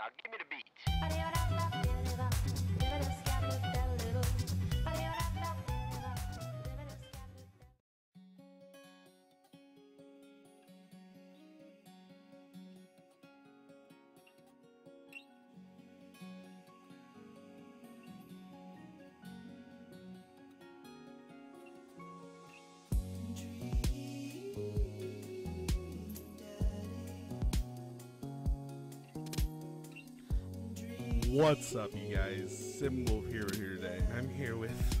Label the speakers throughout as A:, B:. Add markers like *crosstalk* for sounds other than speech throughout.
A: Now give me the beat.
B: What's up, you guys? SimWolfHero here today. I'm here with.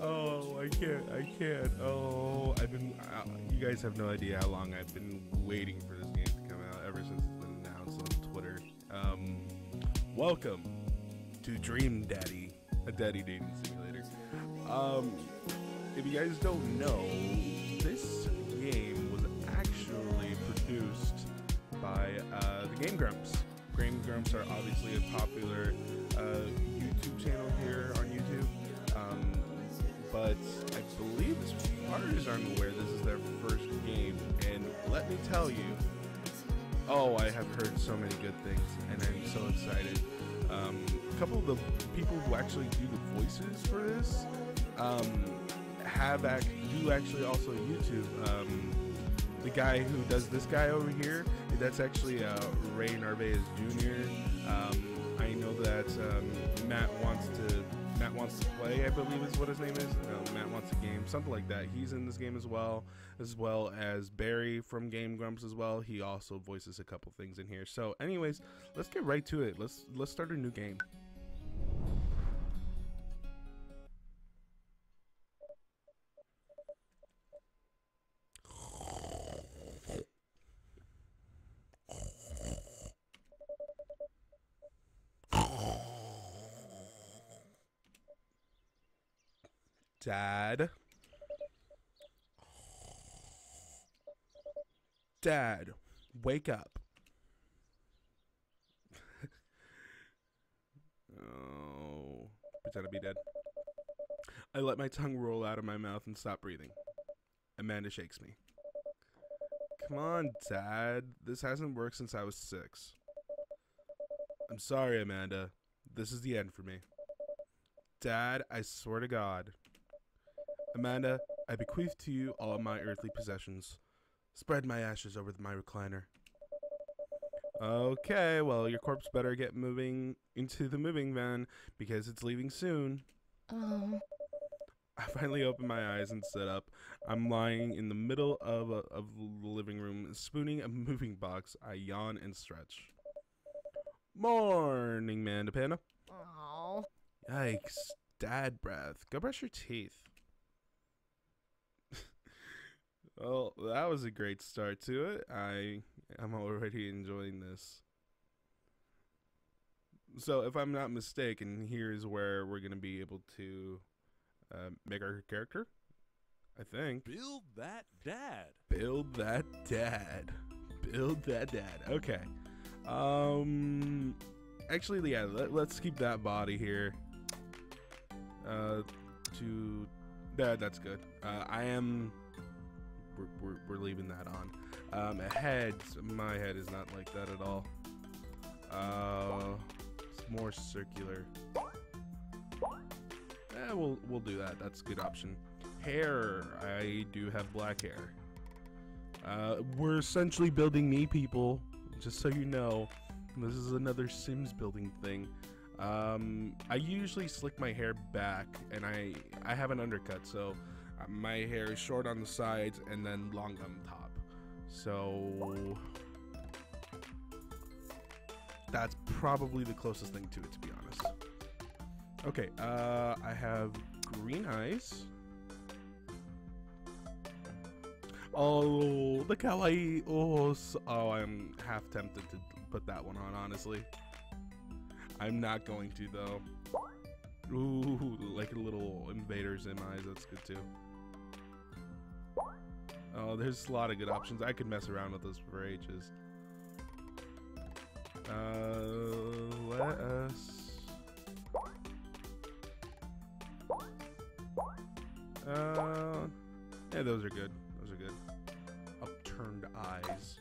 B: Oh, I can't, I can't. Oh, I've been. Uh, you guys have no idea how long I've been waiting for this game to come out. Ever since it's been announced on Twitter. Um, welcome to Dream Daddy, a daddy dating simulator. Um, if you guys don't know, this game was actually produced by uh, the Game Grumps. Are obviously a popular uh, YouTube channel here on YouTube, um, but I believe, as far as I'm aware, this is their first game. And let me tell you, oh, I have heard so many good things, and I'm so excited. Um, a couple of the people who actually do the voices for this um, have act- do actually also YouTube. Um, the guy who does this guy over here, that's actually uh, Ray Narvaez Jr. Um, I know that um, Matt wants to Matt wants to play, I believe is what his name is. No, Matt wants a game, something like that. He's in this game as well, as well as Barry from Game Grumps as well. He also voices a couple things in here. So, anyways, let's get right to it. Let's let's start a new game. Dad. Dad, wake up. *laughs* oh, pretend to be dead. I let my tongue roll out of my mouth and stop breathing. Amanda shakes me. Come on, Dad. This hasn't worked since I was six. I'm sorry, Amanda. This is the end for me. Dad, I swear to God. Amanda, I bequeath to you all my earthly possessions. Spread my ashes over my recliner. Okay, well, your corpse better get moving into the moving van because it's leaving soon.
C: Oh,
B: I finally open my eyes and sit up. I'm lying in the middle of, a, of the living room, spooning a *laughs* moving box. I yawn and stretch. Morning, Manda Panda.
C: oh.
B: Yikes. Dad breath. Go brush your teeth. Well, that was a great start to it. I am already enjoying this. So, if I'm not mistaken, here's where we're going to be able to uh, make our character. I think.
D: Build that dad.
B: Build that dad. Build that dad. Okay. Um. Actually, yeah. Let, let's keep that body here. Uh, to that. That's good. Uh, I am. We're, we're, we're leaving that on. Um, a head. My head is not like that at all. Uh, it's more circular. Eh, we'll we'll do that. That's a good option. Hair. I do have black hair. Uh, we're essentially building me, people. Just so you know, this is another Sims building thing. Um, I usually slick my hair back, and I I have an undercut, so my hair is short on the sides and then long on top. So that's probably the closest thing to it, to be honest. Okay, uh, I have green eyes. Oh, the kawaii. Oh, s oh, I'm half tempted to put that one on, honestly. I'm not going to, though. Ooh, like a little invaders in my eyes. That's good, too. Oh, there's a lot of good options. I could mess around with this for ages. Uh, let us... Uh, yeah, those are good. Those are good. Upturned eyes.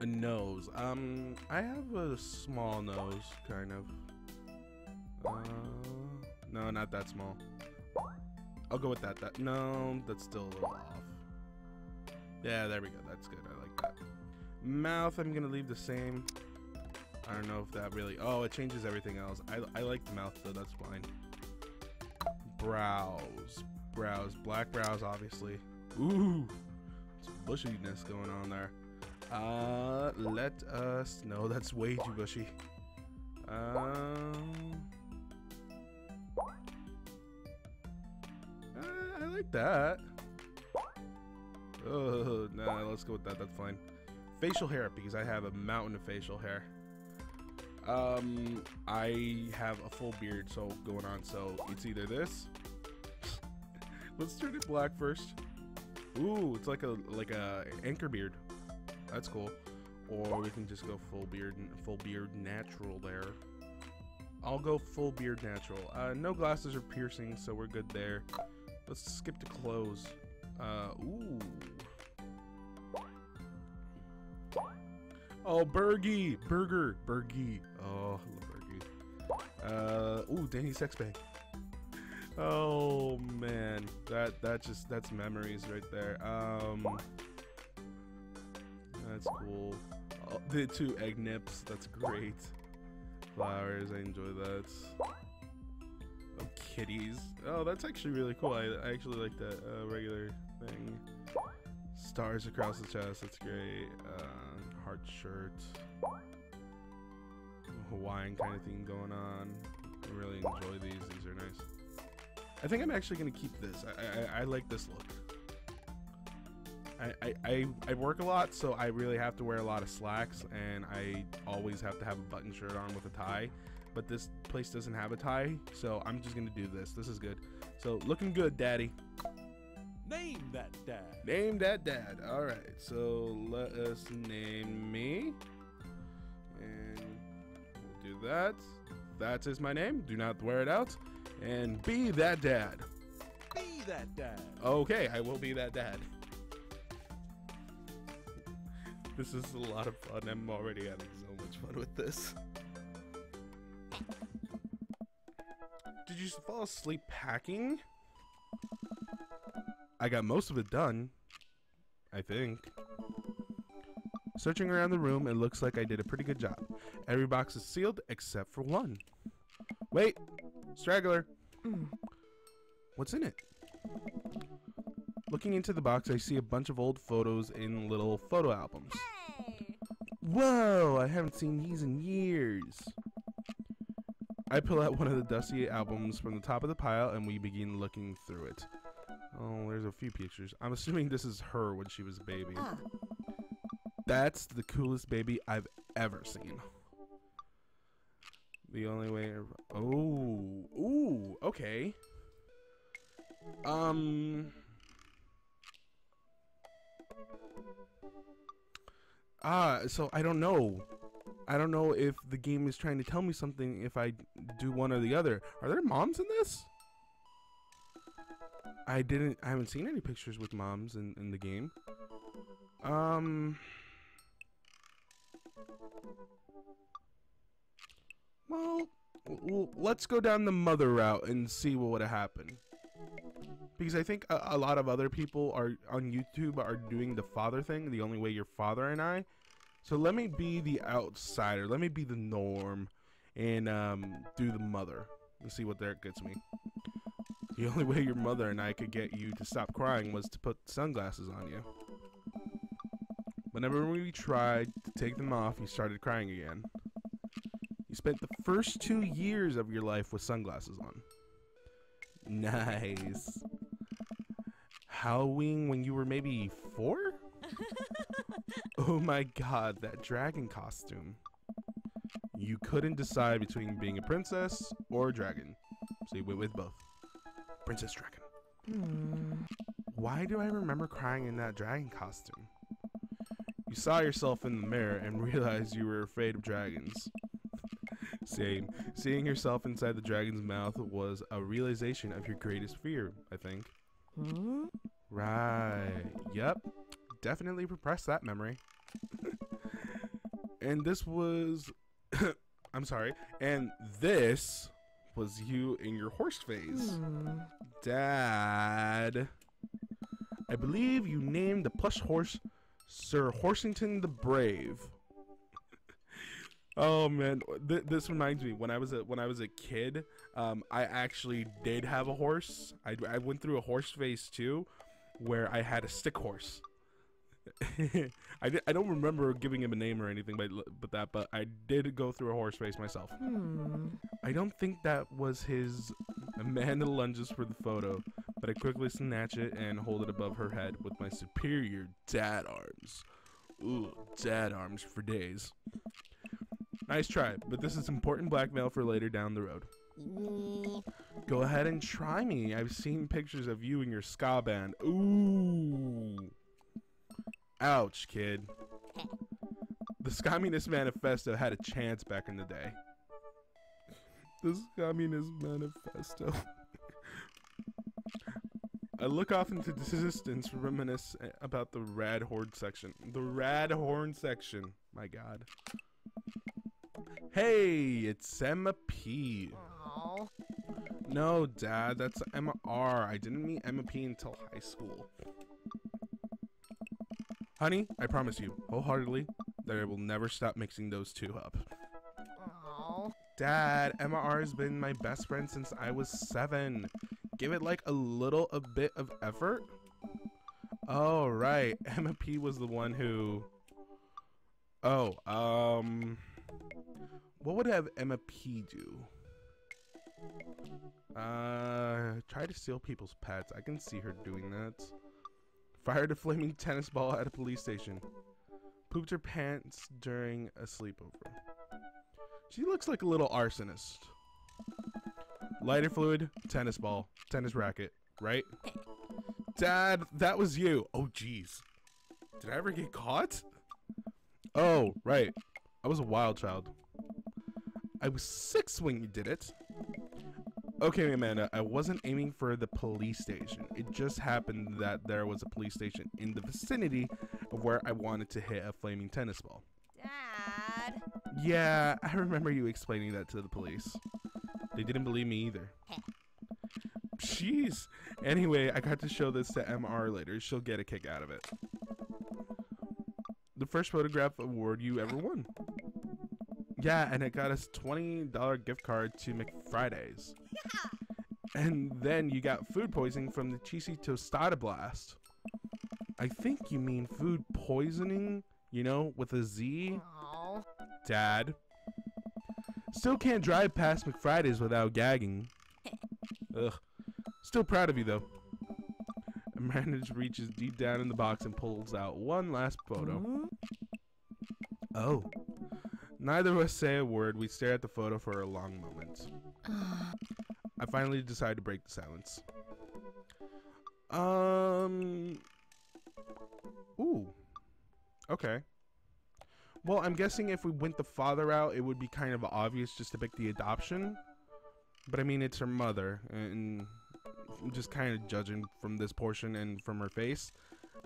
B: A nose. Um, I have a small nose, kind of. Uh, no, not that small. I'll go with that. That no, that's still a little off. Yeah, there we go. That's good. I like that. Mouth, I'm gonna leave the same. I don't know if that really. Oh, it changes everything else. I I like the mouth though. That's fine. Brows, brows, black brows, obviously. Ooh, some bushiness going on there. Uh, let us. No, that's way too bushy. Um. uh, like that. Oh, nah, let's go with that. That's fine. Facial hair, because I have a mountain of facial hair. Um, I have a full beard, so going on. So it's either this. *laughs* let's turn it black first. Ooh, it's like a like a anchor beard. That's cool. Or we can just go full beard, and full beard natural there. I'll go full beard natural. Uh, no glasses or piercings, so we're good there. Let's skip to close. Uh, ooh. Oh, Bergie, Burger, Bergie. Oh, I love Bergie. Uh, ooh, Danny Sexbang. Oh man, that that just that's memories right there. Um, that's cool. Oh, the two egg nips. That's great. Flowers. I enjoy that. Kitties. Oh, that's actually really cool. I, I actually like that uh, regular thing. Stars across the chest. That's great. Uh, heart shirt. Hawaiian kind of thing going on. I really enjoy these. These are nice. I think I'm actually gonna keep this. I I, I like this look. I, I, I work a lot, so I really have to wear a lot of slacks, and I always have to have a button shirt on with a tie. But this place doesn't have a tie, so I'm just gonna do this. This is good. So looking good, Daddy.
D: Name that dad.
B: Name that dad. All right. So let us name me, and we'll do that. That is my name. Do not wear it out. And be that dad.
D: Be that dad.
B: Okay, I will be that dad. *laughs* This is a lot of fun. I'm already having so much fun with this. Did you fall asleep packing? I got most of it done. I think. Searching around the room, it looks like I did a pretty good job. Every box is sealed except for one. Wait, straggler. What's in it? Looking into the box, I see a bunch of old photos in little photo albums.
C: Hey!
B: Whoa, I haven't seen these in years. I pull out one of the dusty albums from the top of the pile and we begin looking through it. Oh, there's a few pictures. I'm assuming this is her when she was a baby.
C: Ah,
B: That's the coolest baby I've ever seen. The only way. Oh, ooh, okay. Um. Ah, so I don't know. I don't know if the game is trying to tell me something if I do one or the other. Are there moms in this? I didn't. I haven't seen any pictures with moms in in the game. Um. Well, let's go down the mother route and see what would have happened. Because I think a, a lot of other people are on YouTube are doing the father thing, the only way your father and I. So let me be the outsider. Let me be the norm and um, do the mother Let's see what that gets me. The only way your mother and I could get you to stop crying was to put sunglasses on you. Whenever we tried to take them off, you started crying again. You spent the first two years of your life with sunglasses on. Nice. Halloween when you were maybe four? *laughs* oh my god, that dragon costume. You couldn't decide between being a princess or a dragon. So you went with both. Princess Dragon.
C: hmm.
B: Why do I remember crying in that dragon costume? You saw yourself in the mirror and *laughs* realized you were afraid of dragons. *laughs* Same. Seeing yourself inside the dragon's mouth was a realization of your greatest fear, I think.
C: Hmm?
B: Right. Yep. Definitely repress that memory. *laughs* and this was, *coughs* I'm sorry, and this was you in your horse phase.
C: Hmm.
B: Dad, I believe you named the plush horse Sir Horsington the Brave. *laughs* oh man, th- this reminds me when I was a when I was a kid, um, I actually did have a horse. I, I went through a horse phase too, where I had a stick horse. *laughs* I, di- I don't remember giving him a name or anything, but but that but I did go through a horse phase myself.
C: Hmm.
B: I don't think that was his. Amanda lunges for the photo, but I quickly snatch it and hold it above her head with my superior dad arms. Ooh, dad arms for days. Nice try, but this is important blackmail for later down the road. Go ahead and try me. I've seen pictures of you and your ska band. Ooh. Ouch, kid. The Communist Manifesto had a chance back in the day. The Communist Manifesto. I look off into the distance, reminisce about the rad horn section. The rad horn section. My God. Hey, it's Emma P.
C: Aw.
B: No, Dad, that's Emma R. I didn't meet Emma P until high school. Honey, I promise you, wholeheartedly, that I will never stop mixing those two up.
C: Aw.
B: Dad, Emma R has been my best friend since I was seven. Give it like a little a bit of effort. Oh right, *laughs* Emma P was the one who. Oh, um, what would have Emma P do? Uh, try to steal people's pets. I can see her doing that. Fired a flaming tennis ball at a police station. Pooped her pants during a sleepover. She looks like a little arsonist. Lighter fluid, tennis ball, tennis racket, right? Dad, that was you. Oh, jeez. Did I ever get caught? Oh, right. I was a wild child. I was six when you did it. Okay, Amanda, I wasn't aiming for the police station. It just happened that there was a police station in the vicinity of where I wanted to hit a flaming tennis ball.
C: Dad.
B: Yeah, I remember you explaining that to the police. They didn't believe me either. Jeez. Anyway, I got to show this to Emma R later. She'll get a kick out of it. The first photograph award you ever won. Yeah, and it got us $20 gift card to McFridays. And then you got food poisoning from the cheesy tostada blast. I think you mean food poisoning, you know, with a Z.
C: Aw.
B: Dad. Still can't drive past McFriday's without gagging. *laughs* Ugh. Still proud of you though. Amanda reaches deep down in the box and pulls out one last photo.
C: Hmm?
B: Oh. Neither of us say a word. We stare at the photo for a long moment. Finally decide to break the silence. Um. Ooh. Okay. Well, I'm guessing if we went the father route, it would be kind of obvious just to pick the adoption. But I mean, it's her mother, and just kind of judging from this portion and from her face,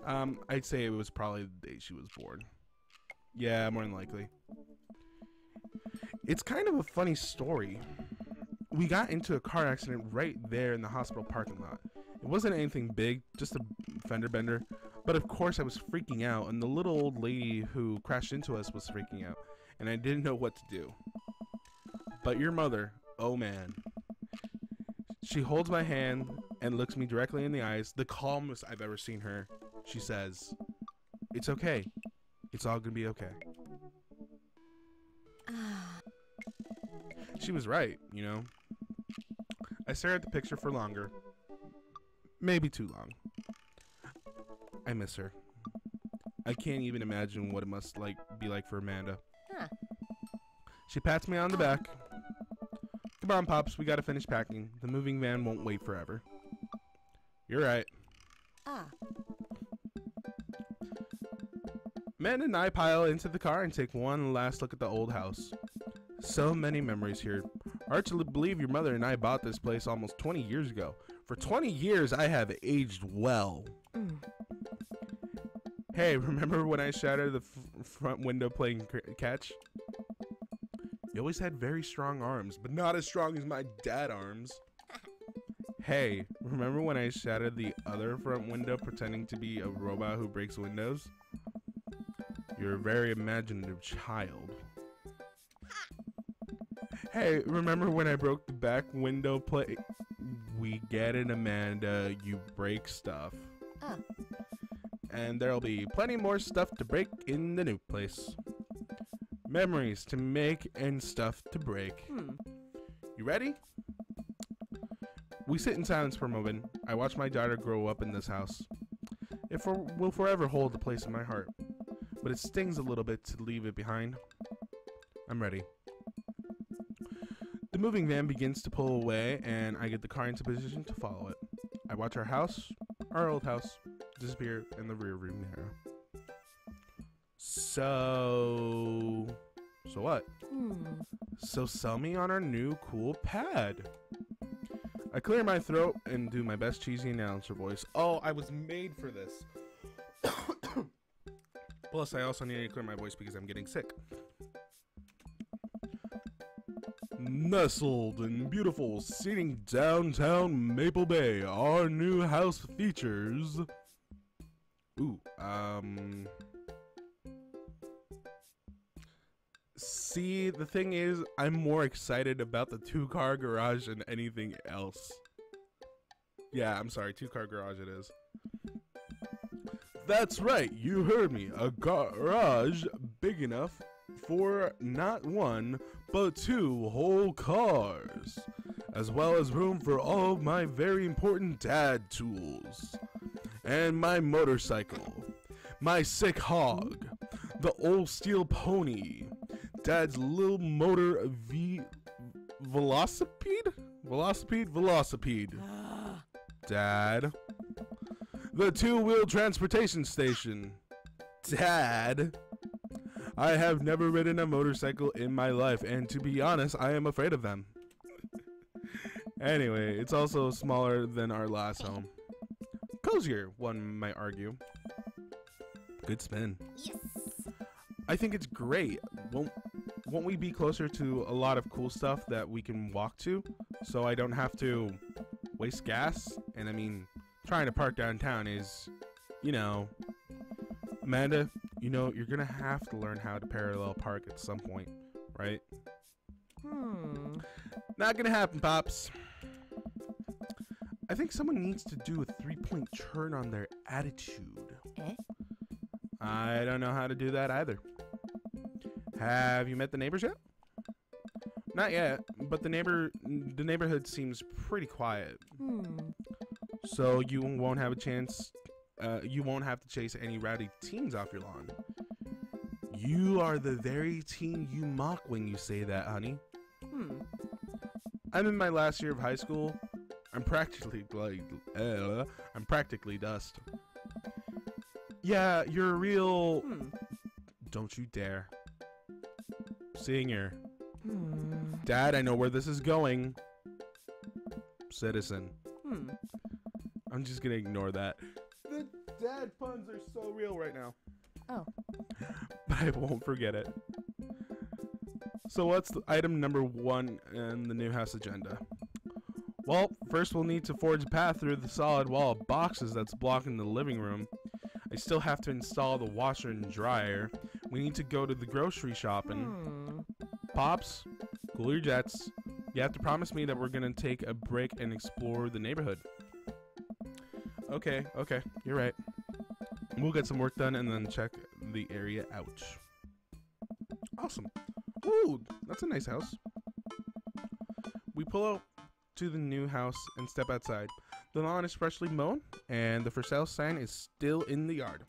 B: um, I'd say it was probably the day she was born. Yeah, more than likely. It's kind of a funny story. We got into a car accident right there in the hospital parking lot. It wasn't anything big, just a fender bender. But of course, I was freaking out, and the little old lady who crashed into us was freaking out, and I didn't know what to do. But your mother, oh man. She holds my hand and looks me directly in the eyes, the calmest I've ever seen her. She says, It's okay. It's all gonna be okay. Ah. She was right, you know. I stare at the picture for longer. Maybe too long. I miss her. I can't even imagine what it must like be like for Amanda.
C: Huh.
B: She pats me on the back. Come on, Pops, we gotta finish packing. The moving van won't wait forever. You're right.
C: Ah.
B: Men and I pile into the car and take one last look at the old house. So many memories here. Hard to believe your mother and I bought this place almost 20 years ago. For 20 years, I have aged well.
C: Mm.
B: Hey, remember when I shattered the front window playing catch? You always had very strong arms, but not as strong as my dad arms. *laughs* Hey, remember when I shattered the other front window pretending to be a robot who breaks windows? You're a very imaginative child. Hey, remember when I broke the back window plate? We get it, Amanda. You break stuff.
C: Ah.
B: And there'll be plenty more stuff to break in the new place. Memories to make and stuff to break.
C: Hmm.
B: You ready? We sit in silence for a moment. I watch my daughter grow up in this house. It for, will forever hold a place in my heart, but it stings a little bit to leave it behind. I'm ready. The moving van begins to pull away, and I get the car into position to follow it. I watch our house, our old house, disappear in the rearview mirror. So, so what?
C: Hmm.
B: So sell me on our new cool pad. I clear my throat and do my best cheesy announcer voice. Oh, I was made for this. *coughs* Plus, I also need to clear my voice because I'm getting sick. Nestled in beautiful scenic downtown Maple Bay, our new house features. Ooh, um. See, the thing is, I'm more excited about the two car garage than anything else. Yeah, I'm sorry, two car garage it is. That's right, you heard me. A garage big enough for not one, but two whole cars, as well as room for all of my very important dad tools, and my motorcycle, my sick hog, the old steel pony, dad's little motor V velocipede, velocipede, velocipede, dad, the two-wheel transportation station, dad. I have never ridden a motorcycle in my life, and to be honest, I am afraid of them. anyway, it's also smaller than our last home. Cozier, one might argue. Good spin.
C: Yes.
B: I think it's great. Won't won't we be closer to a lot of cool stuff that we can walk to, so I don't have to waste gas? And I mean, trying to park downtown is, you know, Amanda, you know, you're gonna have to learn how to parallel park at some point, right?
C: Hmm.
B: Not gonna happen, pops. I think someone needs to do a three-point turn on their attitude.
C: Eh?
B: I don't know how to do that either. Have you met the neighbors yet? Not yet, but the neighbor the neighborhood seems pretty quiet.
C: Hmm.
B: So you won't have a chance uh, you won't have to chase any rowdy teens off your lawn. You are the very teen you mock when you say that, honey.
C: Hmm.
B: I'm in my last year of high school. I'm practically like uh, I'm practically dust. Yeah, you're a real
C: Hmm.
B: Don't you dare. Senior.
C: Hmm.
B: Dad, I know where this is going. Citizen.
C: Hmm.
B: I'm just gonna ignore that. *laughs* I won't forget it. So what's the item number one in the new house agenda? Well, first we'll need to forge a path through the solid wall of boxes that's blocking the living room. I still have to install the washer and dryer. We need to go to the grocery shopping.
C: Hmm.
B: Pops, cool your jets. You have to promise me that we're gonna take a break and explore the neighborhood. Okay, okay, you're right. We'll get some work done and then check the area out. Awesome. Ooh, that's a nice house. We pull out to the new house and step outside. The lawn is freshly mown, and the for sale sign is still in the yard.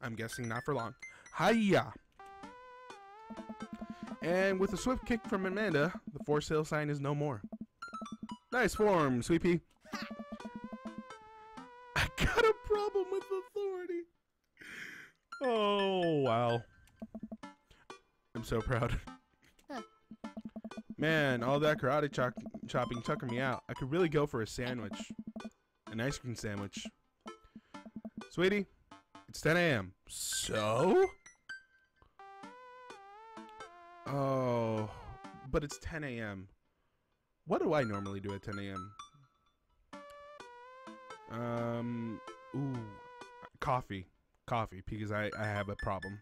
B: I'm guessing not for long. Hiya! And with a swift kick from Amanda, the for sale sign is no more. Nice form, Sweepy. I'm so proud. *laughs* Man, all that karate chop- chopping tucking me out. I could really go for a sandwich. An ice cream sandwich. Sweetie, It's 10 a.m. So? Oh, but it's 10 a.m. What do I normally do at 10 a.m.? Um, ooh, coffee. Coffee, because I, I have a problem.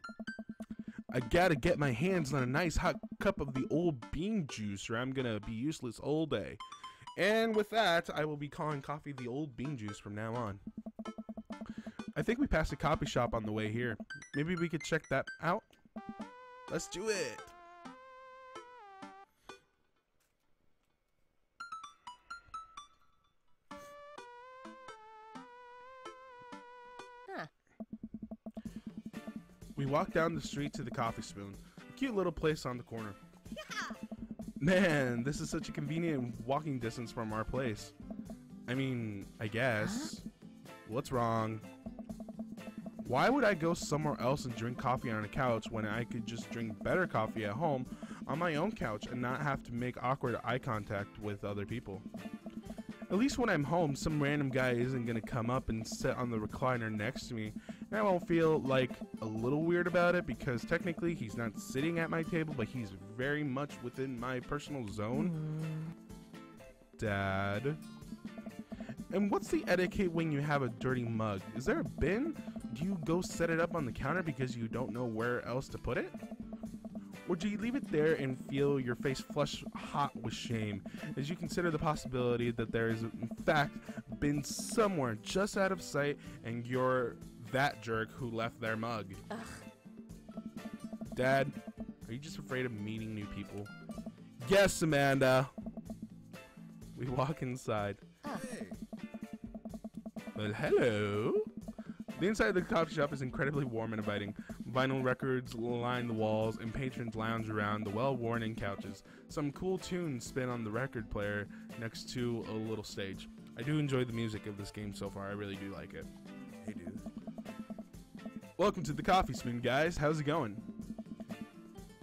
B: I gotta get my hands on a nice hot cup of the old bean juice or I'm gonna be useless all day. And with that, I will be calling coffee the old bean juice from now on. I think we passed a coffee shop on the way here. Maybe we could check that out? Let's do it! We walk down the street to the Coffee Spoon, a cute little place on the corner. Man, this is such a convenient walking distance from our place. I mean, I guess. Uh-huh. What's wrong? Why would I go somewhere else and drink coffee on a couch when I could just drink better coffee at home on my own couch and not have to make awkward eye contact with other people? At least when I'm home, some random guy isn't gonna come up and sit on the recliner next to me, I won't feel like a little weird about it because technically he's not sitting at my table, but he's very much within my personal zone. Dad. And what's the etiquette when you have a dirty mug? Is there a bin? Do you go set it up on the counter because you don't know where else to put it? Or do you leave it there and feel your face flush hot with shame as you consider the possibility that there is, in fact, been somewhere just out of sight and you're that jerk who left their mug?
C: Ugh.
B: Dad, are you just afraid of meeting new people? Yes, Amanda. We walk inside.
D: Hey,
B: Well, hello. The inside of the coffee shop is incredibly warm and inviting. Vinyl records line the walls, and patrons lounge around the well-worn in couches. Some cool tunes spin on the record player next to a little stage. I do enjoy the music of this game so far. I really do like it. Welcome to the Coffee Spoon, guys. How's it going?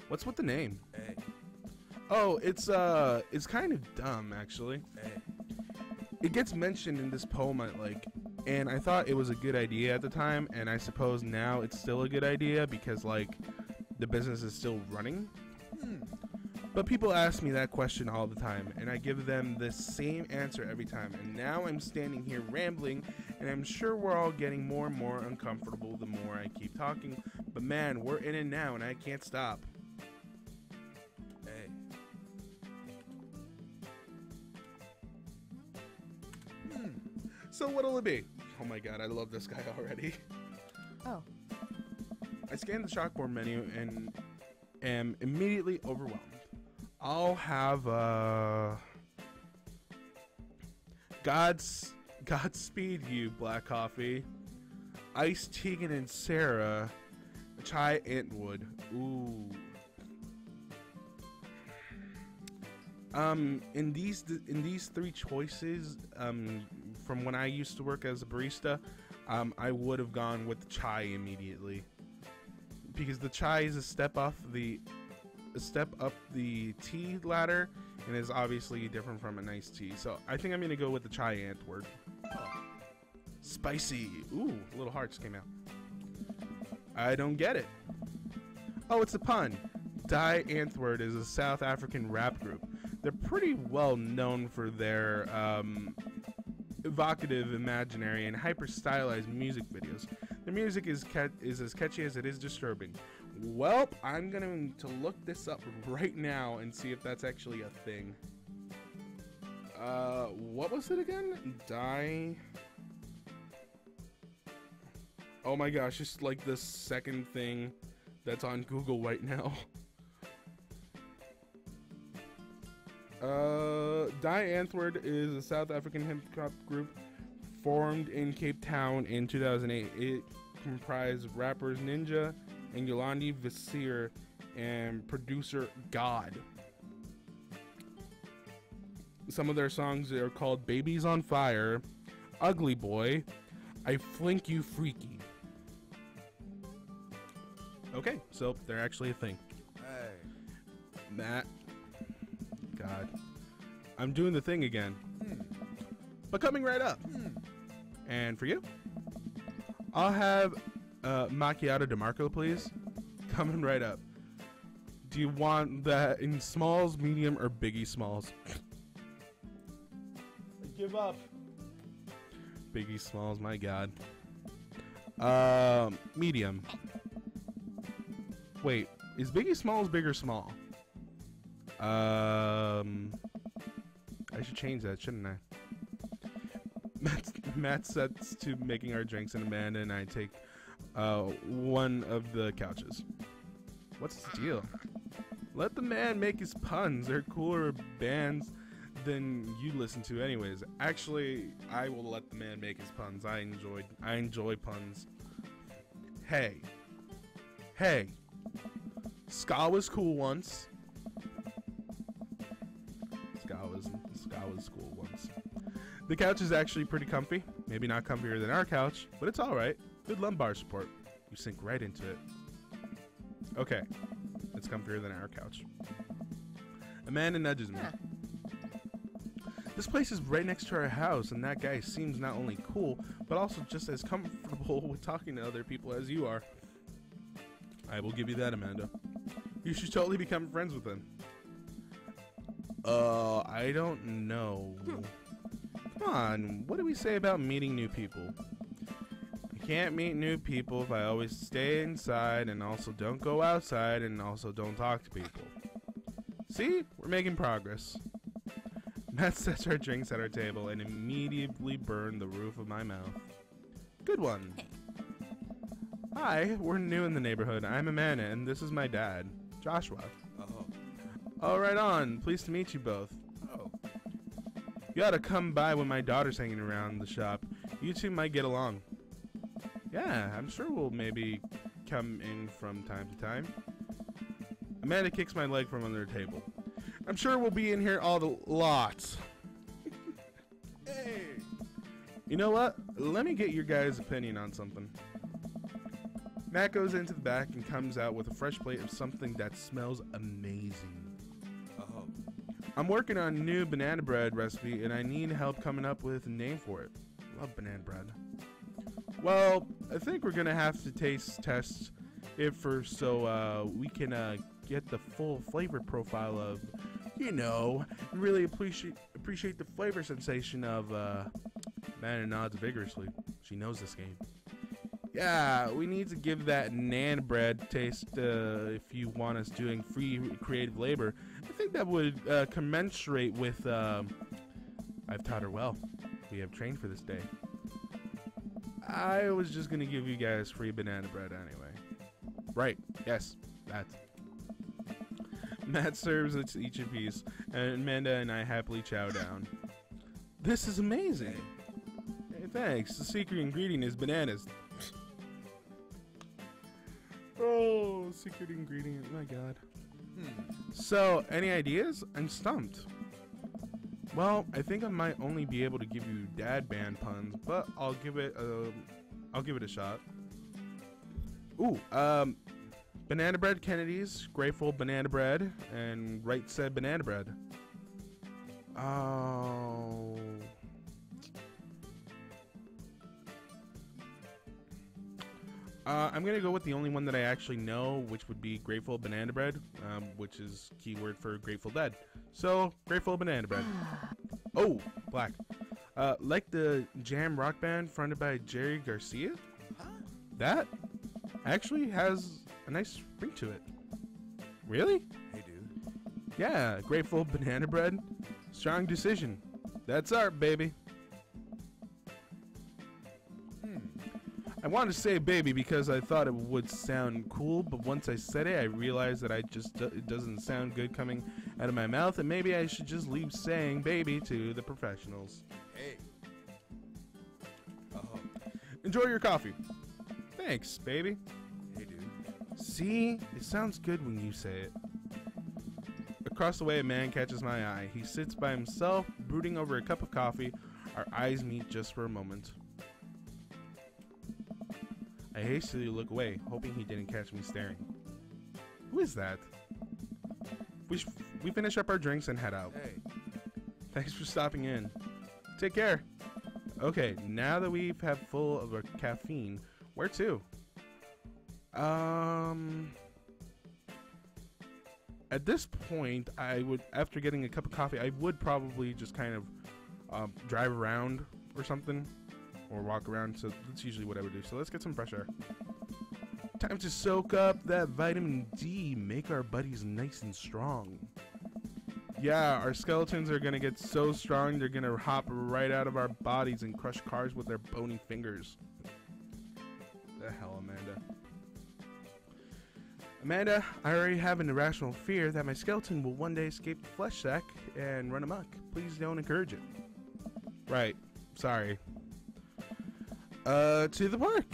B: What's with the name?
D: Hey,
B: Oh, it's uh, it's kind of dumb actually.
D: hey.
B: it gets mentioned in this poem I like and I thought it was a good idea at the time and I suppose now it's still a good idea because like the business is still running.
D: Hmm.
B: But people ask me that question all the time and I give them the same answer every time. And now I'm standing here rambling and I'm sure we're all getting more and more uncomfortable the more I keep talking. But man, we're in it now and I can't stop.
D: Hey.
B: So what'll it be? Oh my god, I love this guy already.
C: Oh.
B: I scan the chalkboard menu and am immediately overwhelmed. I'll have uh God's Godspeed you, Black Coffee. Ice Tegan and Sarah. Chai Antwoord. Ooh. Um, in these in these three choices, um, from when I used to work as a barista, um, I would have gone with chai immediately because the chai is a step off the a step up the tea ladder and is obviously different from a nice tea. So I think I'm gonna go with the chai Antwoord. Spicy. Ooh, little hearts came out. I don't get it. Oh, it's a pun. Die Antwoord is a South African rap group. They're pretty well known for their um, evocative, imaginary, and hyper stylized music videos. Their music is is as catchy as it is disturbing. Well, I'm going to look this up right now and see if that's actually a thing. Uh, what was it again? Die. Oh my gosh, it's like the second thing that's on Google right now. *laughs* Uh, Die Antwoord is a South African hip hop group formed in Cape Town in 2008. It comprised rappers Ninja and Yolandi Visser and producer God. Some of their songs are called Babies on Fire, Ugly Boy, I Flink You Freaky. Okay, so they're actually a thing.
D: Hey.
B: Matt. God. I'm doing the thing again. But coming right up. And for you, I'll have uh, macchiato DeMarco, please. Coming right up. Do you want that in smalls, medium, or biggie smalls? Give up. Biggie smalls, my god. Um, medium. Wait, is Biggie Smalls big or small? Um, I should change that, shouldn't I? *laughs* Matt, Matt sets to making our drinks, and Amanda and I take uh, one of the couches. What's the deal? Let the man make his puns. They're cooler bands than you listen to, anyways. Actually, I will let the man make his puns. I enjoyed. I enjoy puns. Hey, hey, ska was cool once. Ska was ska was cool once. The couch is actually pretty comfy. Maybe not comfier than our couch, but it's all right. Good lumbar support. You sink right into it. Okay, it's comfier than our couch. Amanda nudges me.
C: Huh.
B: This place is right next to our house, and that guy seems not only cool, but also just as comfortable *laughs* with talking to other people as you are. I will give you that, Amanda. You should totally become friends with him. Uh, I don't know. Come on, what do we say about meeting new people? I can't meet new people if I always stay inside and also don't go outside and also don't talk to people. See, we're making progress. Matt sets our drinks at our table and immediately burned the roof of my mouth. Good one. *laughs* Hi, we're new in the neighborhood. I'm Amanda, and this is my dad, Joshua.
D: Oh.
B: Oh, right on. Pleased to meet you both.
D: Oh.
B: You ought to come by when my daughter's hanging around the shop. You two might get along. Yeah, I'm sure we'll maybe come in from time to time. Amanda kicks my leg from under the table. I'm sure we'll be in here all the lots. *laughs* hey. You know what? Let me get your guys' opinion on something. Matt goes into the back and comes out with a fresh plate of something that smells amazing.
D: Oh.
B: I'm working on a new banana bread recipe and I need help coming up with a name for it. Love banana bread. Well, I think we're gonna have to taste test it first so uh, we can uh, get the full flavor profile of, you know, really appreciate appreciate the flavor sensation of uh, nods vigorously. She knows this game. Yeah, we need to give that nan bread taste uh, if you want us doing free creative labor. I think that would uh, commensurate with. Um, I've taught her well. We have trained for this day. I was just gonna give you guys free banana bread anyway. Right? Yes, that. *laughs* Matt serves each a piece, and Amanda and I happily chow down. This is amazing. Hey, thanks. The secret ingredient is bananas. Oh, secret ingredient. My God.
D: Hmm.
B: So, any ideas? I'm stumped. Well, I think I might only be able to give you dad band puns, but I'll give it a, I'll give it a shot. Ooh, um, banana bread Kennedy's, grateful banana bread, and right said banana bread. Oh. Uh, I'm gonna go with the only one that I actually know, which would be Grateful Banana Bread, um, which is keyword for Grateful Dead. So, Grateful Banana Bread. *sighs* Oh, black. Uh, like the jam rock band fronted by Jerry Garcia.
D: Huh?
B: That actually has a nice ring to it. Really?
D: Hey, dude.
B: Yeah, Grateful Banana Bread. Strong decision. That's art, baby. Wanted to say baby because I thought it would sound cool, but once I said it, I realized that I just it doesn't sound good coming out of my mouth, and maybe I should just leave saying baby to the professionals.
D: Hey. Oh.
B: Enjoy your coffee. Thanks, baby.
D: Hey, dude.
B: See, it sounds good when you say it. Across the way, a man catches my eye. He sits by himself, brooding over a cup of coffee. Our eyes meet just for a moment. I hastily look away, hoping he didn't catch me staring. Who is that? We, sh- we finish up our drinks and head out.
D: Hey.
B: Thanks for stopping in. Take care. Okay, now that we've had full of our caffeine, where to? Um. At this point, I would, after getting a cup of coffee, I would probably just kind of um, drive around or something, or walk around. So that's usually what I would do. So let's get some fresh air. Time to soak up that vitamin D, make our buddies nice and strong. Yeah, our skeletons are gonna get so strong they're gonna hop right out of our bodies and crush cars with their bony fingers. The hell, Amanda. Amanda, I already have an irrational fear that my skeleton will one day escape the flesh sack and run amok. Please don't encourage it. Right. Sorry. Uh, to the park.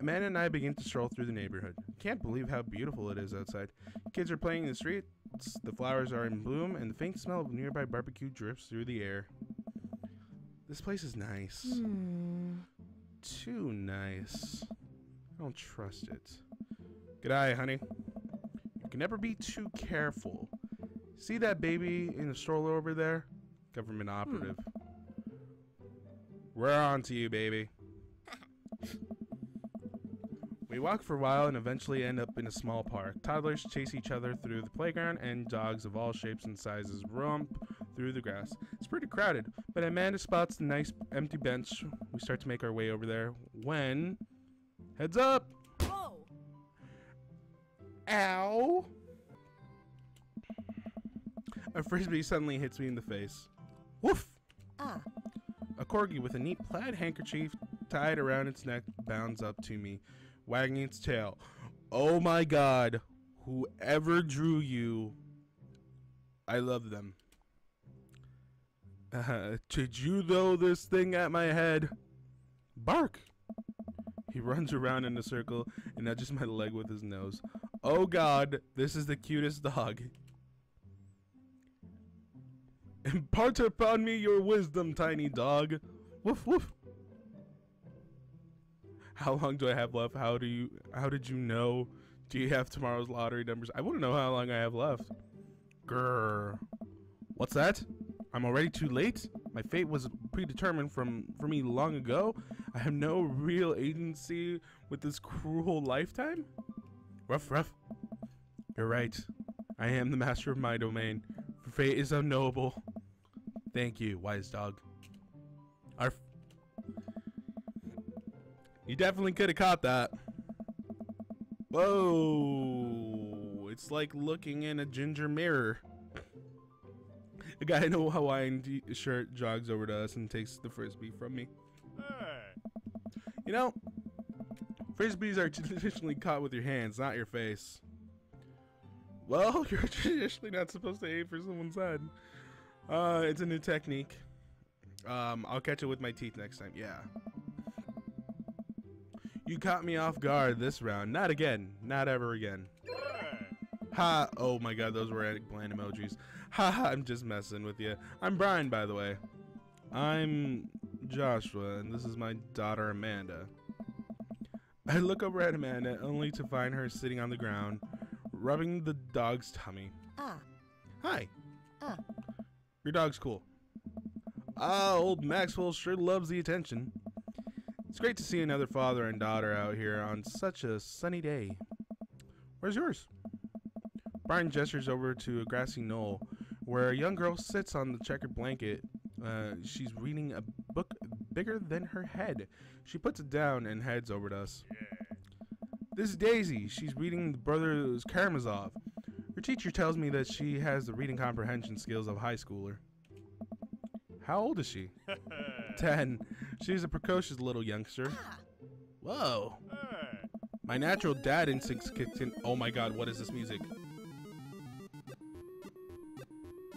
B: Amanda and I begin to stroll through the neighborhood. Can't believe how beautiful it is outside. Kids are playing in the streets, the flowers are in bloom, and the faint smell of nearby barbecue drifts through the air. This place is nice.
C: Hmm.
B: Too nice. I don't trust it. G'day, honey. You can never be too careful. See that baby in the stroller over there? Government hmm. operative. We're on to you, baby. We walk for a while and eventually end up in a small park. Toddlers chase each other through the playground, and dogs of all shapes and sizes romp through the grass. It's pretty crowded, but Amanda spots the nice empty bench. We start to make our way over there when. Heads up! Frisbee suddenly hits me in the face. Woof!
C: Ah.
B: A corgi with a neat plaid handkerchief tied around its neck bounds up to me, wagging its tail. Oh my god, whoever drew you, I love them. Uh, did you throw this thing at my head? Bark! He runs around in a circle and nudges my leg with his nose. Oh god, this is the cutest dog. *laughs* Impart upon me your wisdom, tiny dog. Woof woof. How long do I have left? How do you how did you know? Do you have tomorrow's lottery numbers? I wouldn't know how long I have left. Grr. What's that? I'm already too late? My fate was predetermined from for me long ago. I have no real agency with this cruel lifetime? Ruff ruff. You're right. I am the master of my domain. Fate is unknowable. Thank you, wise dog. Arf. You definitely could have caught that. Whoa. It's like looking in a ginger mirror. A guy in a Hawaiian shirt jogs over to us and takes the frisbee from me. You know, frisbees are traditionally caught with your hands, not your face. Well, *laughs* you're traditionally not supposed to aim for someone's head. Uh, it's a new technique. Um, I'll catch it with my teeth next time. Yeah. You caught me off guard this round. Not again. Not ever again. Ha! Oh my god, those were eggplant emojis. Ha ha! I'm just messing with you. I'm Brian, by the way. I'm Joshua, and this is my daughter Amanda. I look over at Amanda only to find her sitting on the ground, rubbing the dog's tummy.
C: Ah.
B: Hi.
C: Ah.
B: Your dog's cool. Ah, old Maxwell sure loves the attention. It's great to see another father and daughter out here on such a sunny day. Where's yours? Brian gestures over to a grassy knoll where a young girl sits on the checkered blanket. Uh, she's reading a book bigger than her head. She puts it down and heads over to us. This is Daisy. She's reading the Brothers Karamazov. Her teacher tells me that she has the reading comprehension skills of a high schooler. How old is she? *laughs* Ten. She's a precocious little youngster. Ah. Whoa. My natural dad instincts kicked in. Oh my god, what is this music?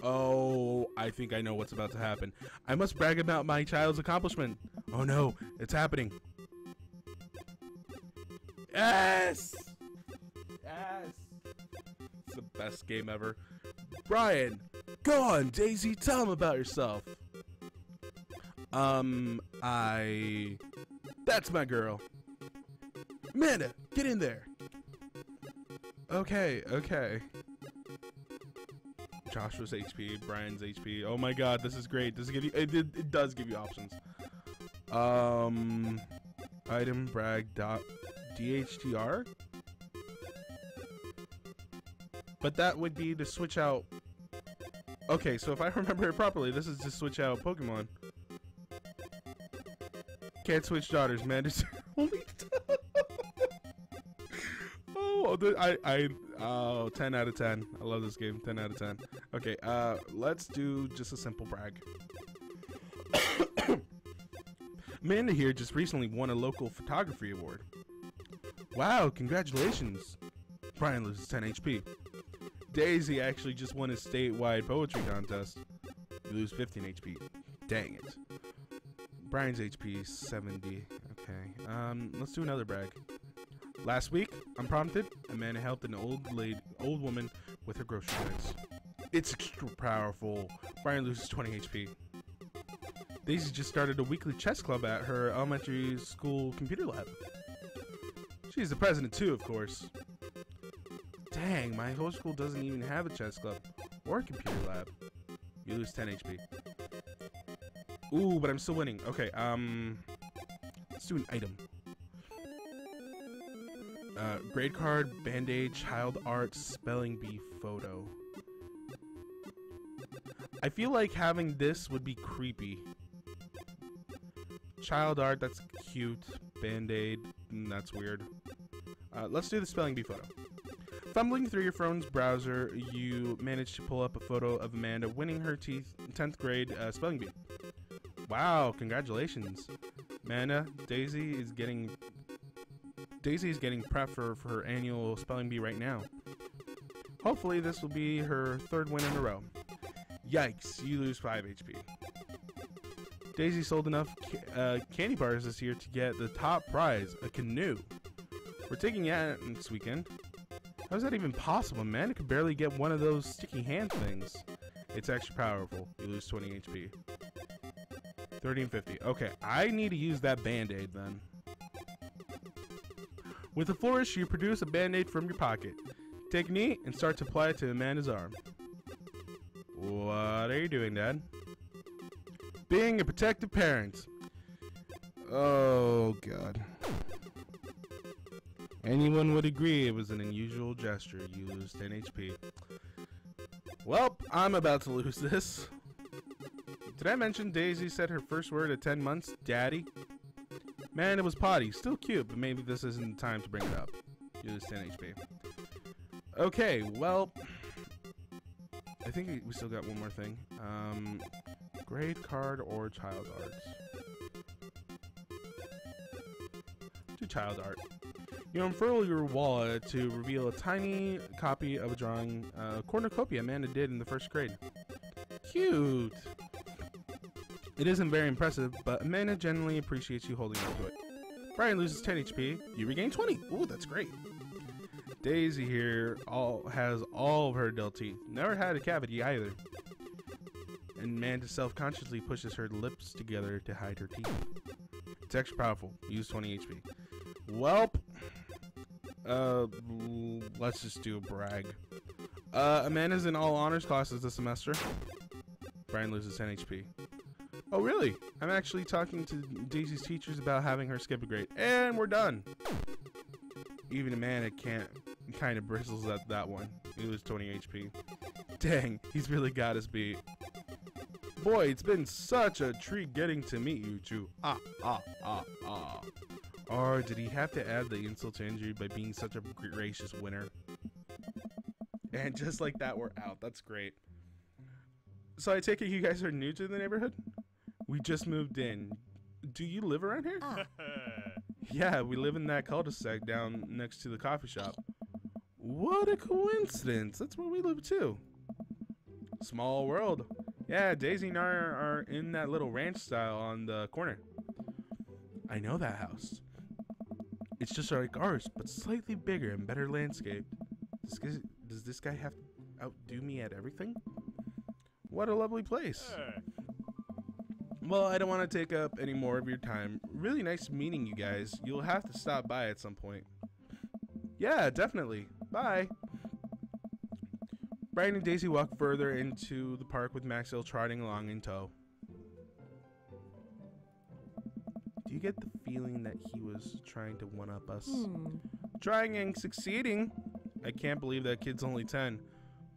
B: Oh, I think I know what's about to happen. I must brag about my child's accomplishment. Oh no, it's happening. Yes! Yes! Game ever. Brian, go on, Daisy, tell him about yourself. Um, I. That's my girl. Amanda, get in there. Okay, okay. Joshua's HP, Brian's HP. Oh my god, this is great. Does it give you? It, it, it does give you options. Um, item brag dot DHTR. But that would be to switch out. Okay, so if I *laughs* remember it properly, this is to switch out Pokemon. Can't switch daughters, man. It's *laughs* only. *laughs* oh, I, I, oh, 10 out of 10. I love this game. 10 out of 10. Okay, uh, let's do just a simple brag. *coughs* Amanda here just recently won a local photography award. Wow, congratulations. Brian loses 10 HP. Daisy actually just won a statewide poetry contest. You lose 15 HP. Dang it. Brian's HP is 70. Okay. Um, let's do another brag. Last week, unprompted, Amanda helped an old lady, old woman with her grocery bags. It's extra powerful. Brian loses 20 HP. Daisy just started a weekly chess club at her elementary school computer lab. She's the president too, of course. Dang, my whole school doesn't even have a chess club or a computer lab. You lose 10 HP. Ooh, but I'm still winning. Okay, um, let's do an item. Uh, grade card, band-aid, child art, spelling bee photo. I feel like having this would be creepy. Child art, that's cute. Band-aid, mm, that's weird. Uh, let's do the spelling bee photo. Fumbling through your phone's browser, you manage to pull up a photo of Amanda winning her 10th grade uh, spelling bee. Wow, congratulations. Amanda, Daisy is getting Daisy is getting prep for, for her annual spelling bee right now. Hopefully this will be her third win in a row. Yikes, you lose 5 HP. Daisy sold enough ca- uh, candy bars this year to get the top prize, a canoe. We're taking it next weekend. How is that even possible? Man, it could barely get one of those sticky hand things. It's extra powerful. You lose 20 HP. 30 and 50. Okay, I need to use that band-aid then. With a flourish, you produce a band-aid from your pocket. Take knee and start to apply it to Amanda's arm. What are you doing, Dad? Being a protective parent. Oh, God. Anyone would agree it was an unusual gesture. You lose 10 HP. Well, I'm about to lose this. Did I mention Daisy said her first word at 10 months? Daddy? Man, it was potty. Still cute, but maybe this isn't the time to bring it up. You lose 10 HP. Okay, well... I think we still got one more thing. Um, grade card or child arts? Do child art. You unfurl your wallet to reveal a tiny copy of a drawing, uh, cornucopia Amanda did in the first grade. Cute! It isn't very impressive, but Amanda genuinely appreciates you holding on to it. Brian loses 10 HP. You regain 20. Ooh, that's great. Daisy here all has all of her adult teeth. Never had a cavity either. And Amanda self-consciously pushes her lips together to hide her teeth. It's extra powerful. Use 20 HP. Welp. Uh, let's just do a brag. Uh, Amanda's in all honors classes this semester. Brian loses 10 HP. Oh, really? I'm actually talking to Daisy's teachers about having her skip a grade. And we're done. Even Amanda can't kind of bristles at that one. He loses 20 HP. Dang, he's really got us beat. Boy, it's been such a treat getting to meet you two. Ah, ah, ah, ah. Or did he have to add the insult to injury by being such a gracious winner? And just like that, we're out. That's great. So I take it you guys are new to the neighborhood? We just moved in. Do you live around here?
C: Ah, *laughs*
B: Yeah, we live in that cul-de-sac down next to the coffee shop. What a coincidence. That's where we live too. Small world. Yeah, Daisy and I are, are in that little ranch style on the corner. I know that house. It's just like ours, but slightly bigger and better landscaped. Does, this- does this guy have to outdo me at everything? What a lovely place. Well, I don't want to take up any more of your time. Really nice meeting you guys. You'll have to stop by at some point. Yeah, definitely. Bye. Brian and Daisy walk further into the park with Maxwell trotting along in tow. Do you get the feeling that he was trying to one up us?
C: Hmm.
B: Trying and succeeding. I can't believe that kid's only 10.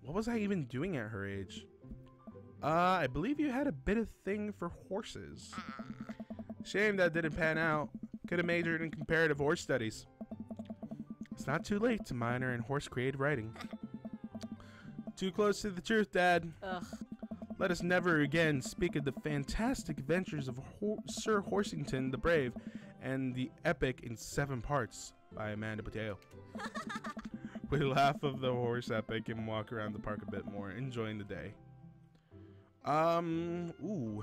B: What was I even doing at her age? Uh, I believe you had a bit of thing for horses. Shame that didn't pan out. Could have majored in comparative horse studies. It's not too late to minor in horse creative writing. Too close to the truth, Dad.
C: Ugh.
B: Let us never again speak of the fantastic adventures of Ho- Sir Horsington the Brave and the epic in seven parts by Amanda Pateo. *laughs* we laugh of the horse epic and walk around the park a bit more, enjoying the day. Um, ooh.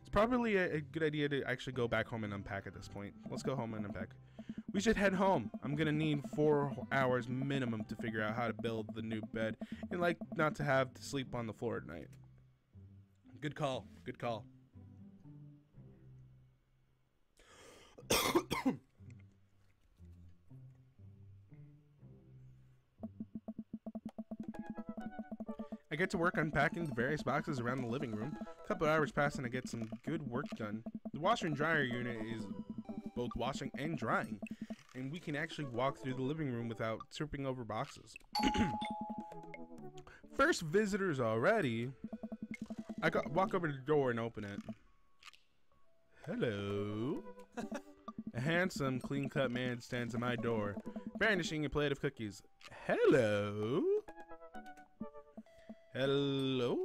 B: It's probably a, a good idea to actually go back home and unpack at this point. Let's go home and unpack. We should head home. I'm gonna need four hours minimum to figure out how to build the new bed and like not to have to sleep on the floor at night. Good call. Good call. I get to work unpacking the various boxes around the living room. A couple hours pass and I get some good work done. The washer and dryer unit is both washing and drying, and we can actually walk through the living room without tripping over boxes. *clears throat* First visitors already. I got walk over to the door and open it. Hello. *laughs* a handsome, clean-cut man stands at my door, brandishing a plate of cookies. Hello. Hello.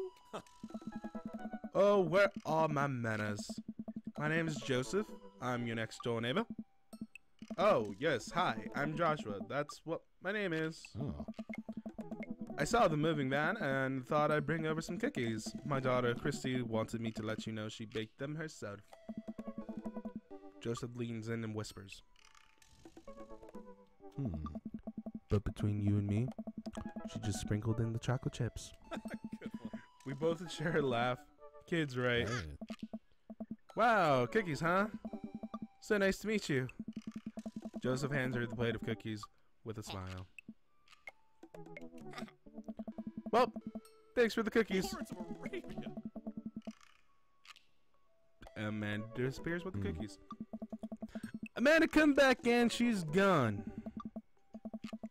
B: oh, where are my manners? My name is Joseph. I'm your next door neighbor. Oh, yes, hi, I'm Joshua. That's what my name is.
D: Oh.
B: I saw the moving van and thought I'd bring over some cookies. My daughter, Christie, wanted me to let you know she baked them herself. Joseph leans in and whispers. Hmm. But between you and me, she just sprinkled in the chocolate chips. *laughs* we both share a laugh. Kids, right? Wow, cookies, huh? So nice to meet you. Joseph hands her the plate of cookies with a smile. Well, thanks for the cookies.
D: Lawrence of Arabia.
B: Amanda disappears with the
D: Hmm.
B: cookies. Amanda, come back in. She's gone.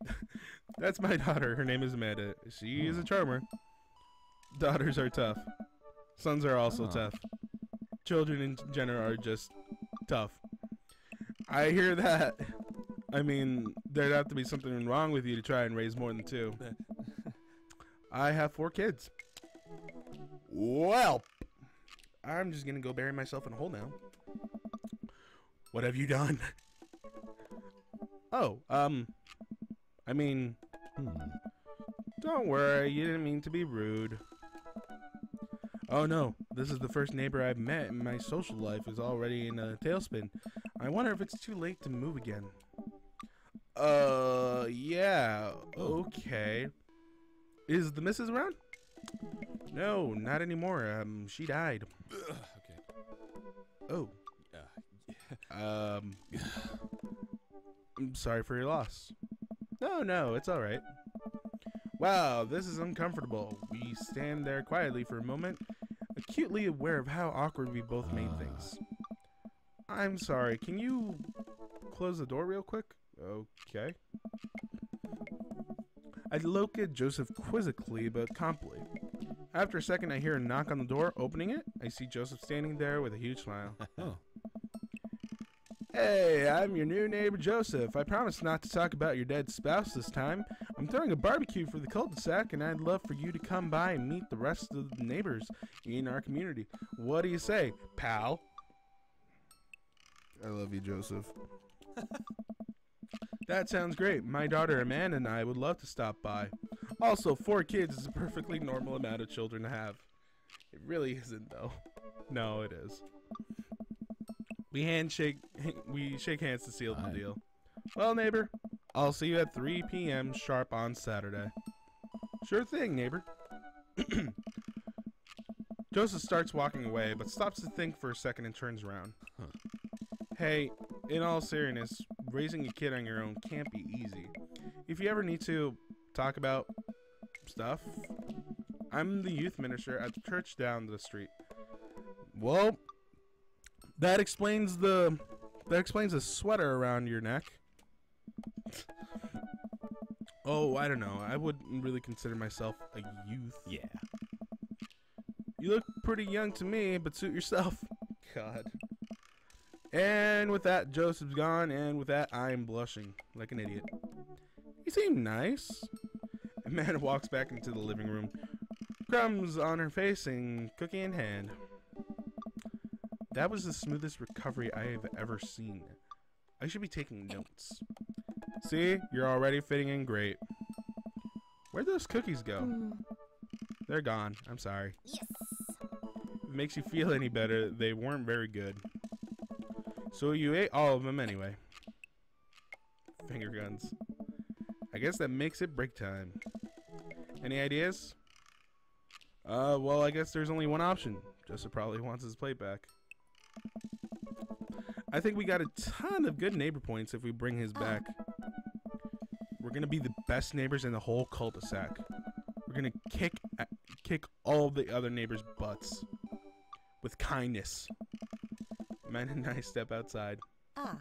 B: *laughs* That's my daughter. Her name is Amanda. She is a charmer. Daughters are tough. Sons are also
D: Oh.
B: tough. Children in general are just tough. I hear that. I mean, there'd have to be something wrong with you to try and raise more than two. *laughs* I have four kids. Well, I'm just gonna go bury myself in a hole now. What have you done? Oh, um, I mean,
D: Hmm.
B: don't worry, you didn't mean to be rude. Oh no, this is the first neighbor I've met and my social life is already in a tailspin. I wonder if it's too late to move again. Uh, yeah, okay. Is the missus around? No, not anymore. Um, she died.
D: Ugh, okay.
B: Oh, um, I'm sorry for your loss. No, no, it's all right. Wow, this is uncomfortable. We stand there quietly for a moment, acutely aware of how awkward we both made
D: Ah.
B: things. I'm sorry. Can you close the door real quick? Okay. I look at Joseph quizzically but calmly. After a second, I hear a knock on the door. Opening it, I see Joseph standing there with a huge smile. *laughs*
D: oh.
B: Hey, I'm your new neighbor Joseph. I promise not to talk about your dead spouse this time. I'm throwing a barbecue for the cul-de-sac, and I'd love for you to come by and meet the rest of the neighbors in our community. What do you say, pal? I love you, Joseph. *laughs* that sounds great. My daughter Amanda and I would love to stop by. Also, four kids is a perfectly normal amount of children to have. It really isn't, though. No, it is. We handshake. *laughs* We shake hands to seal the deal. Well, neighbor, I'll see you at 3 p.m. sharp on Saturday. Sure thing, neighbor. *clears throat* Joseph starts walking away, but stops to think for a second and turns around.
D: Huh.
B: Hey, in all seriousness, raising a kid on your own can't be easy. If you ever need to talk about stuff. I'm the youth minister at the church down the street. Well, that explains the that explains the sweater around your neck. Oh, I don't know. I wouldn't really consider myself a youth.
D: Yeah.
B: You look pretty young to me, but suit yourself. *laughs* God. And with that, Joseph's gone, and with that, I'm blushing like an idiot. You seem nice. Amanda *laughs* walks back into the living room, crumbs on her face and cookie in hand. That was the smoothest recovery I have ever seen. I should be taking notes. See, you're already fitting in great. Where'd those cookies go?
C: Hmm.
B: They're gone. I'm sorry.
C: Yes.
B: It makes you feel any better, they weren't very good. So you ate all of them anyway. Finger guns. I guess that makes it break time. Any ideas? Uh, well, I guess there's only one option. Joseph probably wants his plate back. I think we got a ton of good neighbor points if we bring his back. We're gonna be the best neighbors in the whole cul-de-sac. We're gonna kick kick all the other neighbors' butts with kindness. Man and I step outside.
C: Ah.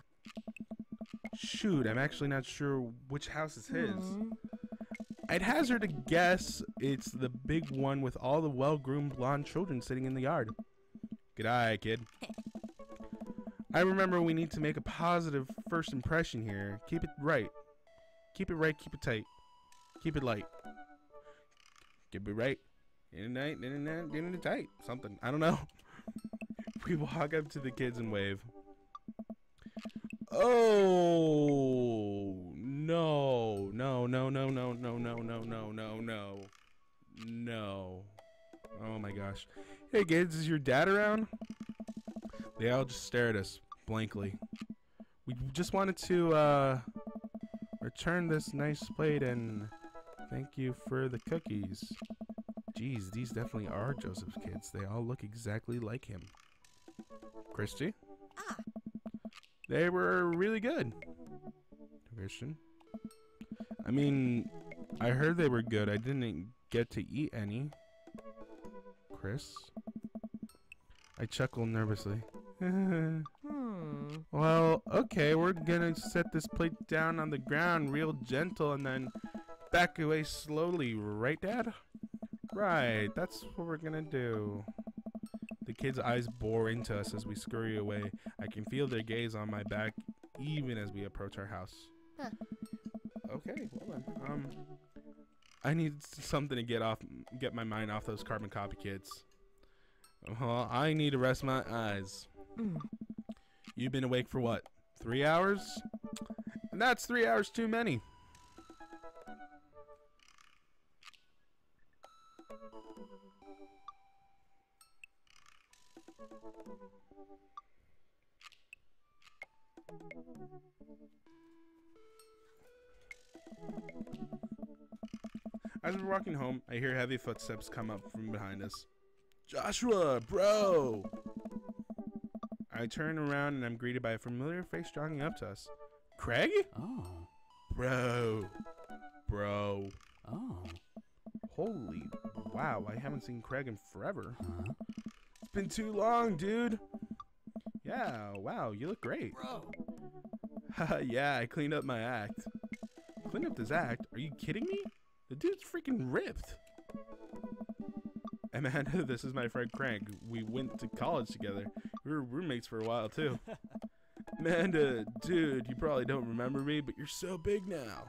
B: Shoot, I'm actually not sure which house is his.
C: Hmm.
B: I'd hazard a guess it's the big one with all the well-groomed blonde children sitting in the yard. Good eye, kid. I remember we need to make a positive first impression here. Keep it right. Keep it right, keep it tight. Keep it light. Keep it right. In the night, in the night, in the tight. Something. I don't know. *laughs* We walk up to the kids and wave. Oh no no no no no no no no no no no no oh my gosh hey kids is your dad around they all just stare at us blankly we just wanted to uh return this nice plate and thank you for the cookies Jeez, these definitely are Joseph's kids. They all look exactly like him. Christie?
C: Ah.
B: They were really good. Christian? I mean, I heard they were good. I didn't get to eat any. Chris? I chuckle nervously.
C: Hmm.
B: well, okay, we're gonna set this plate down on the ground real gentle and then back away slowly, right, Dad? Right, that's what we're gonna do. The kids' eyes bore into us as we scurry away. I can feel their gaze on my back even as we approach our house.
C: Huh.
B: Okay, well then. Um I need something to get off get my mind off those carbon copy kids. Well, I need to rest my eyes.
C: Hmm.
B: You've been awake for what? Three hours? And that's three hours too many. As we're walking home, I hear heavy footsteps come up from behind us. Joshua, bro! I turn around and I'm greeted by a familiar face jogging up to us. Craig?
D: Oh.
B: Bro. Bro.
D: Oh.
B: Holy wow, I haven't seen Craig in forever.
D: Huh?
B: It's been too long, dude. Yeah, wow, you look great.
D: Bro. *laughs*
B: yeah, I cleaned up my act. Cleaned up this act? Are you kidding me? The dude's freaking ripped. Amanda, *laughs* this is my friend Craig. We went to college together. We were roommates for a while too. *laughs* Amanda, dude, you probably don't remember me, but you're so big now.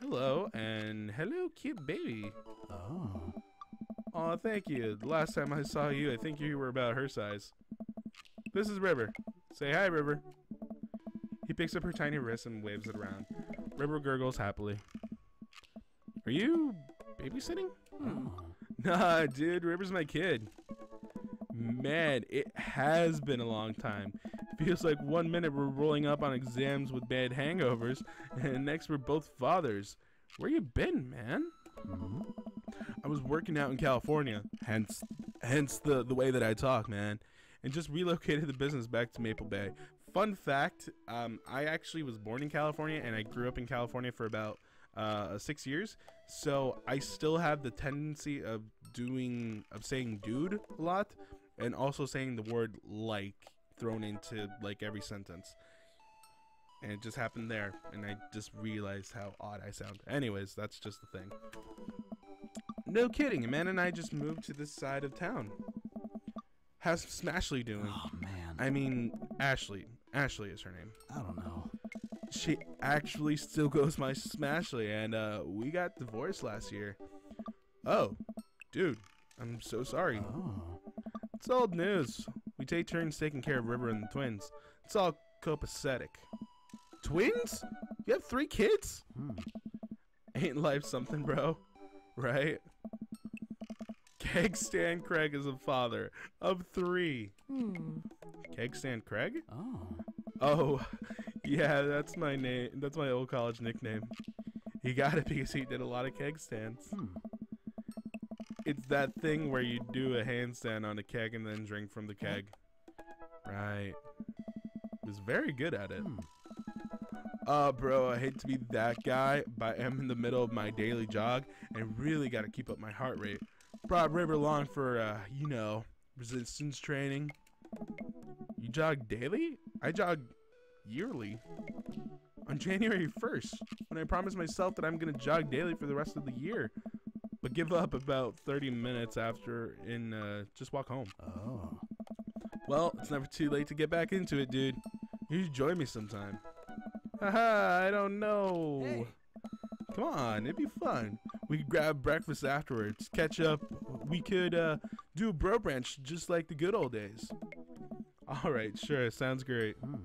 B: Hello, and hello, cute baby.
D: Oh.
B: Aw, thank you. The last time I saw you, I think you were about her size. This is River. Say hi, River. He picks up her tiny wrist and waves it around. River gurgles happily. Are you babysitting?
D: Oh. *laughs*
B: Nah, dude, River's my kid. Man, it has been a long time. Feels like one minute we're rolling up on exams with bad hangovers, and next we're both fathers. Where you been, man?
D: Hmm?
B: I was working out in California, hence hence the the way that I talk, man, and just relocated the business back to Maple Bay. Fun fact, um, I actually was born in California and I grew up in California for about uh, six years. So I still have the tendency of doing of saying dude a lot, and also saying the word like thrown into like every sentence. And it just happened there, and I just realized how odd I sound. Anyways, that's just the thing. No kidding, Amanda and I just moved to this side of town. How's Smashley doing?
E: Oh man,
B: I mean, Ashley. Ashley is her name.
E: I don't know.
B: She actually still goes by Smashley, and uh, we got divorced last year. Oh, dude, I'm so sorry.
E: Oh,
B: It's old news. We take turns taking care of River and the twins. It's all copacetic. Twins? You have three kids?
E: hmm.
B: Ain't life something, bro? Right? Keg Stan Craig is a father of three.
C: Hmm.
B: Keg Stan Craig?
E: oh,
B: Oh, yeah, that's my name. That's my old college nickname. He got it because he did a lot of keg stands.
E: hmm.
B: It's that thing where you do a handstand on a keg and then drink from the keg. Right. Was very good at it.
E: hmm.
B: Uh, bro, I hate to be that guy, but I'm in the middle of my daily jog and really got to keep up my heart rate. Brought River along for, uh, you know, resistance training. You jog daily? I jog yearly. On January 1st, when I promised myself that I'm going to jog daily for the rest of the year, but give up about 30 minutes after and uh, just walk home.
E: Oh,
B: Well, it's never too late to get back into it, dude. You should join me sometime. Haha, I don't know.
E: Hey.
B: Come on, it'd be fun. We could grab breakfast afterwards, catch up. We could uh, do a bro branch just like the good old days. All right, sure, sounds great.
E: hmm.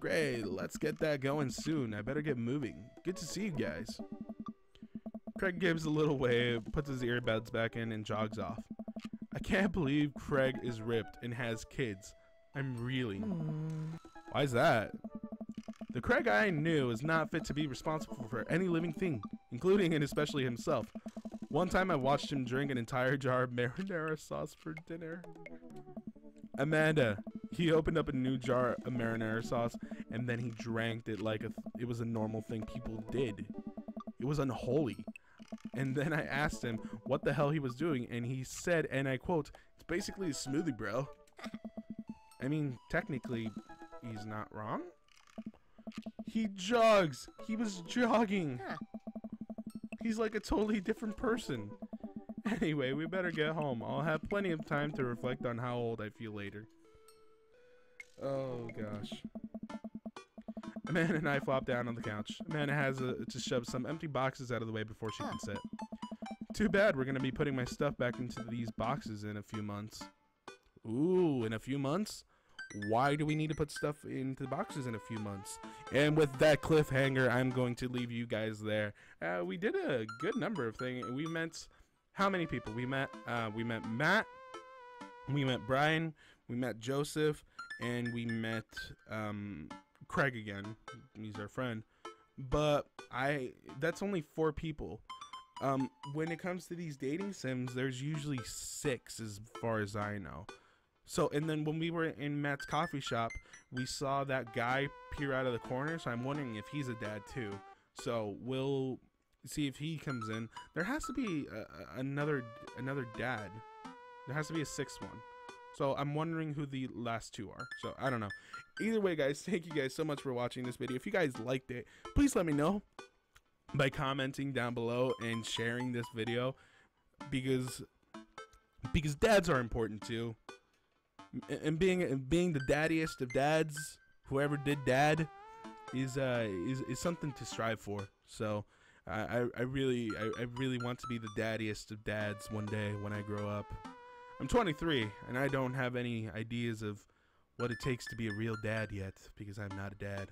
B: Great, let's get that going soon. I better get moving. Good to see you guys. Craig gives a little wave, puts his earbuds back in, and jogs off. I can't believe Craig is ripped and has kids. I'm reeling.
C: Hmm.
B: Why's that? The Craig I knew is not fit to be responsible for any living thing, including and especially himself. One time I watched him drink an entire jar of *laughs* marinara sauce for dinner. Amanda, he opened up a new jar of marinara sauce and then he drank it like a th- it was a normal thing people did. It was unholy. And then I asked him what the hell he was doing and he said and I quote, "It's basically a smoothie, bro." I mean, technically he's not wrong. He jogs. He was jogging.
C: Huh.
B: He's like a totally different person. Anyway, we better get home. I'll have plenty of time to reflect on how old I feel later. Oh gosh. Amanda and I flop down on the couch. Amanda has uh to shove some empty boxes out of the way before she can sit. Too bad we're gonna be putting my stuff back into these boxes in a few months. Ooh, in a few months? Why do we need to put stuff into the boxes in a few months? And with that cliffhanger, I'm going to leave you guys there. Uh, we did a good number of things. We met how many people? We met uh, we met Mat, we met Brian, we met Joseph, and we met um, Craig again. He's our friend. But I that's only four people. Um, when it comes to these dating sims, there's usually six as far as I know. So, and then when we were in Mat's coffee shop, we saw that guy peer out of the corner. So I'm wondering if he's a dad too. So we'll see if he comes in. There has to be a, another another dad. There has to be a sixth one. So I'm wondering who the last two are. So I don't know. Either way, guys, thank you guys so much for watching this video. If you guys liked it, please let me know by commenting down below and sharing this video because because dads are important too. And being being the daddiest of dads, whoever did dad, is uh is, is something to strive for. So I, I, I really I, I really want to be the daddiest of dads one day when I grow up. I'm 23 and I don't have any ideas of what it takes to be a real dad yet because I'm not a dad.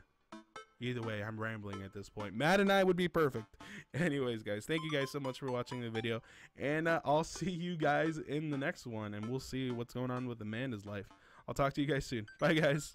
B: Either way, I'm rambling at this point. Mat and I would be perfect. *laughs* Anyways, guys, thank you guys so much for watching the video. And uh, I'll see you guys in the next one. And we'll see what's going on with Amanda's life. I'll talk to you guys soon. Bye, guys.